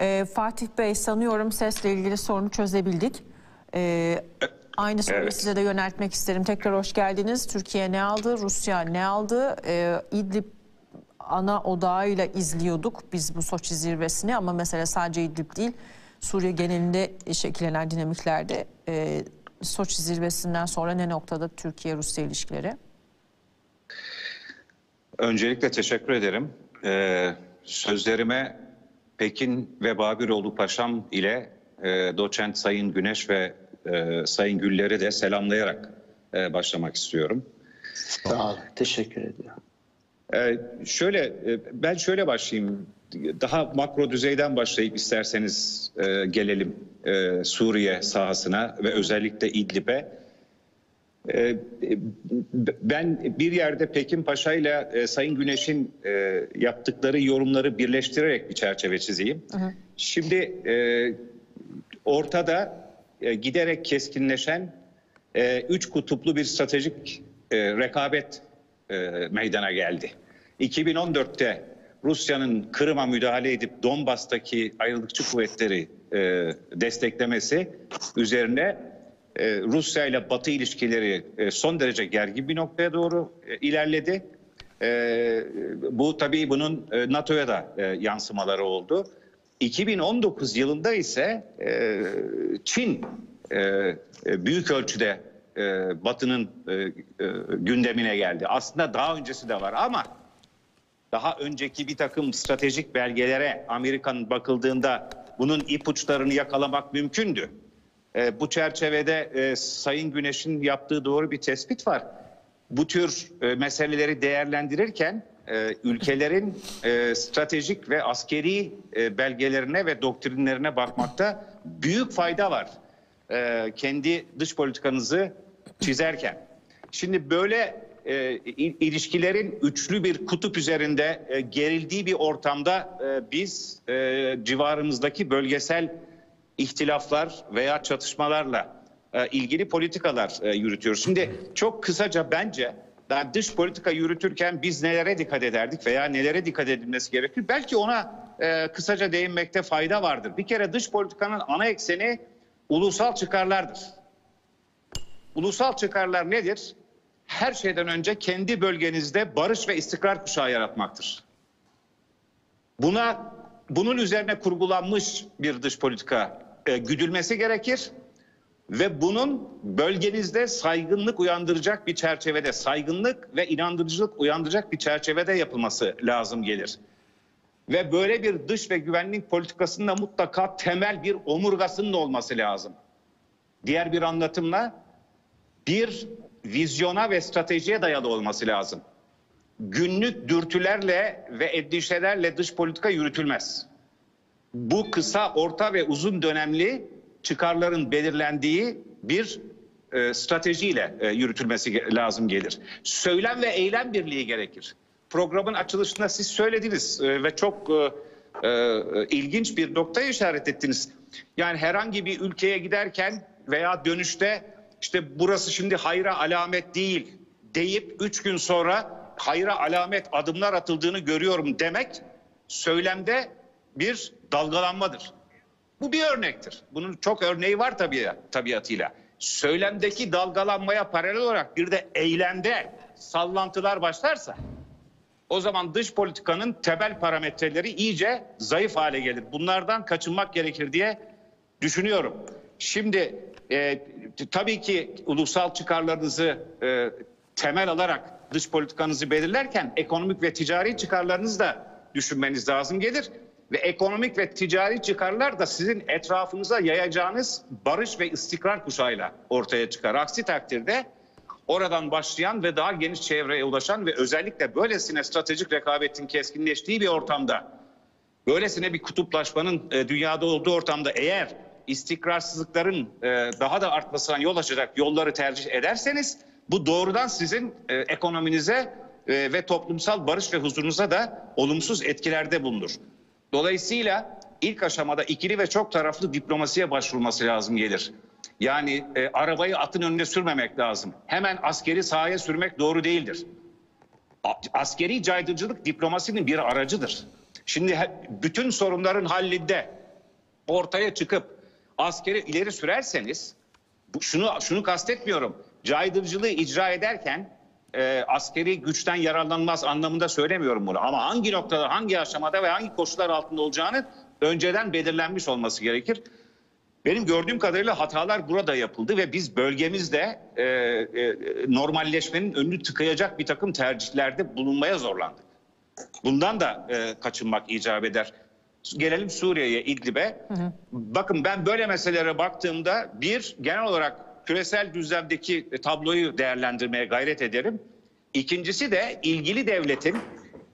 Ee, Fatih Bey sanıyorum sesle ilgili sorunu çözebildik. Ee, aynı soruyu Evet. size de yöneltmek isterim. Tekrar hoş geldiniz. Türkiye ne aldı? Rusya ne aldı? Ee, İdlib ana odağıyla izliyorduk biz bu Soçi zirvesini ama mesele sadece İdlib değil. Suriye genelinde şekillenen dinamiklerde e, Soçi zirvesinden sonra ne noktada Türkiye-Rusya ilişkileri? Öncelikle teşekkür ederim. Ee, sözlerime Pekin ve Babiroğlu Paşam ile e, doçent Sayın Güneş ve e, Sayın Güller'i de selamlayarak e, başlamak istiyorum. Sağ olun. Teşekkür ediyorum. Ee, şöyle, e, ben şöyle başlayayım. Daha makro düzeyden başlayıp isterseniz e, gelelim e, Suriye sahasına ve özellikle İdlib'e. Ee, Ben bir yerde Pekin Paşa ile e, Sayın Güneş'in e, yaptıkları yorumları birleştirerek bir çerçeve çizeyim. Şimdi e, ortada e, giderek keskinleşen e, üç kutuplu bir stratejik e, rekabet e, meydana geldi. 2014'te Rusya'nın Kırım'a müdahale edip Donbas'taki ayrılıkçı kuvvetleri e, desteklemesi üzerine e, Rusya ile Batı ilişkileri e, son derece gergin bir noktaya doğru e, ilerledi. Bu tabii bunun NATO'ya da yansımaları oldu. 2019 yılında ise Çin büyük ölçüde Batı'nın gündemine geldi. Aslında daha öncesi de var ama daha önceki bir takım stratejik belgelere Amerika'nın bakıldığında bunun ipuçlarını yakalamak mümkündü. E, bu çerçevede e, Sayın Güneş'in yaptığı doğru bir tespit var. Bu tür e, meseleleri değerlendirirken ülkelerin stratejik ve askeri belgelerine ve doktrinlerine bakmakta büyük fayda var. Kendi dış politikanızı çizerken. Şimdi böyle il- ilişkilerin üçlü bir kutup üzerinde gerildiği bir ortamda biz civarımızdaki bölgesel ihtilaflar veya çatışmalarla e, ilgili politikalar e, yürütüyoruz. Şimdi çok kısaca bence daha dış politika yürütürken biz nelere dikkat ederdik veya nelere dikkat edilmesi gerekir? Belki ona e, kısaca değinmekte fayda vardır. Bir kere dış politikanın ana ekseni ulusal çıkarlardır. Ulusal çıkarlar nedir? Her şeyden önce kendi bölgenizde barış ve istikrar kuşağı yaratmaktır. Buna bunun üzerine kurgulanmış bir dış politika e, güdülmesi gerekir ve bunun bölgenizde saygınlık uyandıracak bir çerçevede, saygınlık ve inandırıcılık uyandıracak bir çerçevede yapılması lazım gelir. Ve böyle bir dış ve güvenlik politikasının da mutlaka temel bir omurgasının olması lazım. Diğer bir anlatımla bir vizyona ve stratejiye dayalı olması lazım. Günlük dürtülerle ve endişelerle dış politika yürütülmez. Bu kısa, orta ve uzun dönemli çıkarların belirlendiği bir e, stratejiyle e, yürütülmesi lazım gelir. Söylem ve eylem birliği gerekir. Programın açılışında siz söylediniz e, ve çok e, e, ilginç bir noktaya işaret ettiniz. Yani herhangi bir ülkeye giderken veya dönüşte işte burası şimdi hayra alamet değil deyip üç gün sonra hayra alamet adımlar atıldığını görüyorum demek söylemde bir dalgalanmadır. Bu bir örnektir. Bunun çok örneği var tabii tabiatıyla. Söylemdeki dalgalanmaya paralel olarak bir de eylemde sallantılar başlarsa o zaman dış politikanın temel parametreleri iyice zayıf hale gelir. Bunlardan kaçınmak gerekir diye düşünüyorum. Şimdi e, tabii ki ulusal çıkarlarınızı e, temel alarak dış politikanızı belirlerken ekonomik ve ticari çıkarlarınızı da düşünmeniz lazım gelir. Ve ekonomik ve ticari çıkarlar da sizin etrafınıza yayacağınız barış ve istikrar kuşağıyla ortaya çıkar. Aksi takdirde oradan başlayan ve daha geniş çevreye ulaşan ve özellikle böylesine stratejik rekabetin keskinleştiği bir ortamda böylesine bir kutuplaşmanın e, dünyada olduğu ortamda eğer istikrarsızlıkların e, daha da artmasına yol açacak yolları tercih ederseniz bu doğrudan sizin e, ekonominize ve toplumsal barış ve huzurunuza da olumsuz etkilerde bulunur. Dolayısıyla ilk aşamada ikili ve çok taraflı diplomasiye başvurması lazım gelir. Yani e, arabayı atın önüne sürmemek lazım. Hemen askeri sahaya sürmek doğru değildir. Askeri caydırıcılık diplomasinin bir aracıdır. Şimdi bütün sorunların hallində ortaya çıkıp askeri ileri sürerseniz şunu şunu kastetmiyorum. Caydırıcılığı icra ederken e, askeri güçten yararlanmaz anlamında söylemiyorum bunu. Ama hangi noktada, hangi aşamada ve hangi koşullar altında olacağını önceden belirlenmiş olması gerekir. Benim gördüğüm kadarıyla hatalar burada yapıldı ve biz bölgemizde e, e, normalleşmenin önünü tıkayacak bir takım tercihlerde bulunmaya zorlandık. Bundan da e, kaçınmak icap eder. Gelelim Suriye'ye, İdlib'e. Bakın ben böyle meselelere baktığımda bir genel olarak küresel düzlemdeki tabloyu değerlendirmeye gayret ederim. İkincisi de ilgili devletin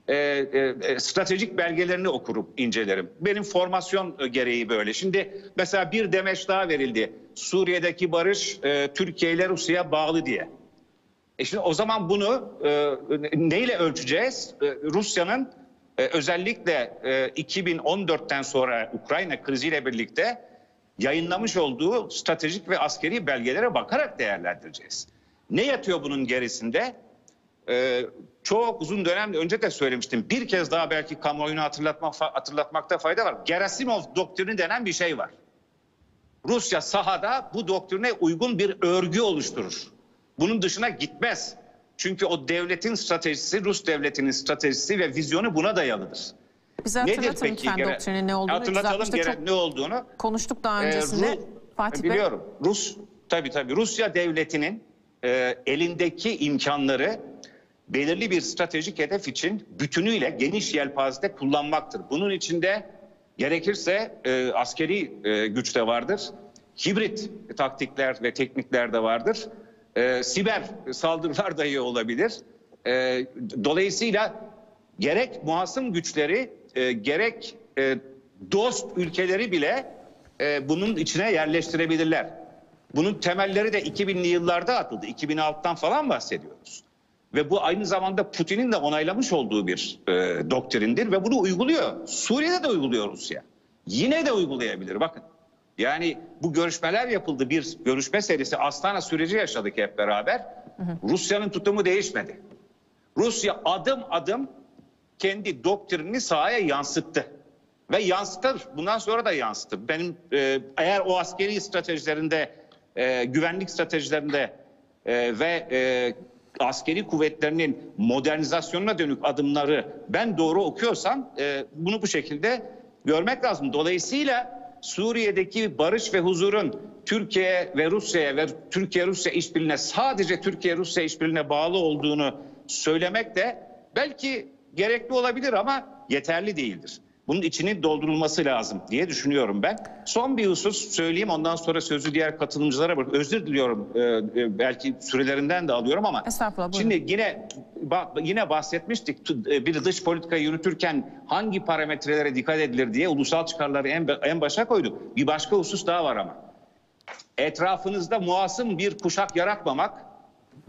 e, e, e, stratejik belgelerini okurum, incelerim. Benim formasyon gereği böyle. Şimdi mesela bir demeç daha verildi. Suriye'deki barış e, Türkiye ile Rusya'ya bağlı diye. E şimdi o zaman bunu e, neyle ölçeceğiz? E, Rusya'nın e, özellikle e, 2014'ten sonra Ukrayna kriziyle birlikte yayınlamış olduğu stratejik ve askeri belgelere bakarak değerlendireceğiz. Ne yatıyor bunun gerisinde? Ee, çok uzun dönem önce de söylemiştim. Bir kez daha belki kamuoyunu hatırlatmak, hatırlatmakta fayda var. Gerasimov doktrini denen bir şey var. Rusya sahada bu doktrine uygun bir örgü oluşturur. Bunun dışına gitmez. Çünkü o devletin stratejisi, Rus devletinin stratejisi ve vizyonu buna dayalıdır. Bize hatırlatın lütfen gere- doktrinin ne olduğunu. Hatırlatalım 360'ta gere- çok ne olduğunu. konuştuk daha Ee, öncesinde. Ru- Fatih Bey. Biliyorum. Rus tabii tabii Rusya devletinin e, elindeki imkanları belirli bir stratejik hedef için bütünüyle geniş yelpazede kullanmaktır. Bunun içinde gerekirse e, askeri e, güç de vardır. Hibrit taktikler ve teknikler de vardır. E, siber saldırılar dahi olabilir. E, dolayısıyla gerek muhasım güçleri e, gerek e, dost ülkeleri bile e, bunun içine yerleştirebilirler. Bunun temelleri de 2000'li yıllarda atıldı. 2006'dan falan bahsediyoruz. Ve bu aynı zamanda Putin'in de onaylamış olduğu bir e, doktrindir ve bunu uyguluyor. Suriye'de de uyguluyor Rusya. Yine de uygulayabilir bakın. Yani bu görüşmeler yapıldı. Bir görüşme serisi Astana süreci yaşadık hep beraber. Rusya'nın tutumu değişmedi. Rusya adım adım kendi doktrinini sahaya yansıttı. Ve yansıtır. Bundan sonra da yansıtır. Benim e, eğer o askeri stratejilerinde, e, güvenlik stratejilerinde e, ve e, askeri kuvvetlerinin modernizasyonuna dönük adımları ben doğru okuyorsam e, bunu bu şekilde görmek lazım. Dolayısıyla Suriye'deki barış ve huzurun Türkiye ve Rusya'ya ve Türkiye-Rusya işbirliğine sadece Türkiye-Rusya işbirliğine bağlı olduğunu söylemek de belki gerekli olabilir ama yeterli değildir. Bunun içinin doldurulması lazım diye düşünüyorum ben. Son bir husus söyleyeyim ondan sonra sözü diğer katılımcılara bırak. Özür diliyorum e, e, belki sürelerinden de alıyorum ama Estağfurullah, buyurun. şimdi yine yine bahsetmiştik e, bir dış politika yürütürken hangi parametrelere dikkat edilir diye ulusal çıkarları en, en başa koyduk. Bir başka husus daha var ama etrafınızda muasım bir kuşak yaratmamak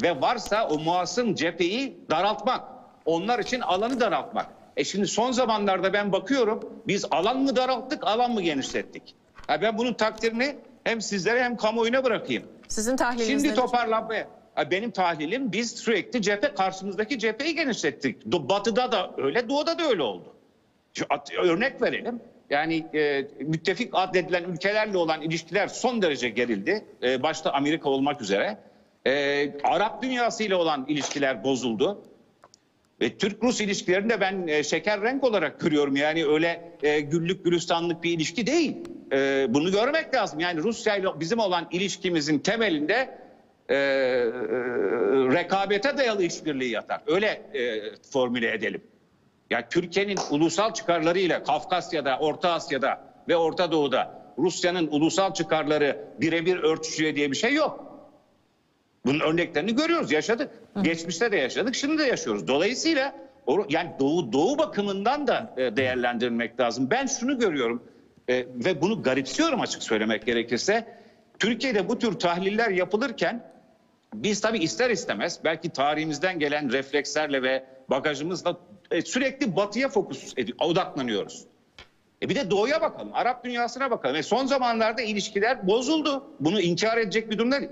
ve varsa o muasım cepheyi daraltmak. Onlar için alanı daraltmak. E şimdi son zamanlarda ben bakıyorum biz alan mı daralttık alan mı genişlettik? Ha ben bunun takdirini hem sizlere hem kamuoyuna bırakayım. Sizin tahliliniz Şimdi toparlanmaya. Benim tahlilim biz sürekli cephe karşımızdaki cepheyi genişlettik. Batı'da da öyle, doğuda da öyle oldu. Şu örnek verelim. Yani e, müttefik adledilen ülkelerle olan ilişkiler son derece gerildi. E, başta Amerika olmak üzere. E, Arap dünyasıyla olan ilişkiler bozuldu. Ve Türk-Rus ilişkilerini de ben e, şeker renk olarak görüyorum. Yani öyle e, güllük gülistanlık bir ilişki değil. E, bunu görmek lazım. Yani Rusya ile bizim olan ilişkimizin temelinde e, e, rekabete dayalı işbirliği yatar. Öyle e, formüle edelim. Ya Türkiye'nin ulusal çıkarlarıyla Kafkasya'da, Orta Asya'da ve Orta Doğu'da Rusya'nın ulusal çıkarları birebir örtüşüyor diye bir şey yok. Bunun örneklerini görüyoruz, yaşadık. Geçmişte de yaşadık, şimdi de yaşıyoruz. Dolayısıyla yani doğu doğu bakımından da e, değerlendirmek lazım. Ben şunu görüyorum e, ve bunu garipsiyorum açık söylemek gerekirse. Türkiye'de bu tür tahliller yapılırken biz tabii ister istemez belki tarihimizden gelen reflekslerle ve bagajımızla e, sürekli batıya fokus odaklanıyoruz. E bir de doğuya bakalım, Arap dünyasına bakalım. E son zamanlarda ilişkiler bozuldu. Bunu inkar edecek bir durum değil.